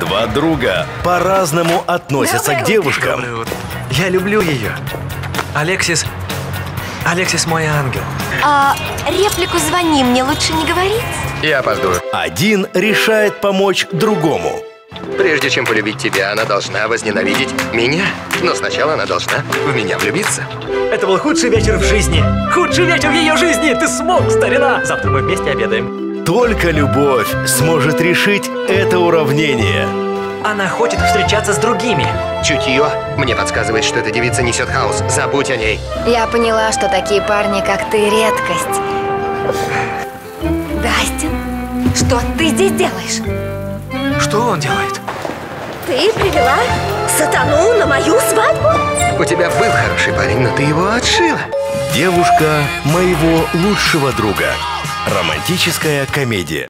Два друга по-разному относятся к девушкам. Я люблю ее. Алексис... Алексис мой ангел. А реплику «звони» мне лучше не говорить? Я опоздую. Один решает помочь другому. Прежде чем полюбить тебя, она должна возненавидеть меня. Но сначала она должна в меня влюбиться. Это был худший вечер в жизни. Худший вечер в ее жизни. Ты смог, старина. Завтра мы вместе обедаем. Только любовь сможет решить это уравнение. Она хочет встречаться с другими. Чутье мне подсказывает, что эта девица несет хаос. Забудь о ней. Я поняла, что такие парни, как ты, редкость. Дастин, что ты здесь делаешь? Что он делает? Ты привела сатану на мою свадьбу? У тебя был хороший парень, но ты его отшила. Девушка моего лучшего друга. Романтическая комедия.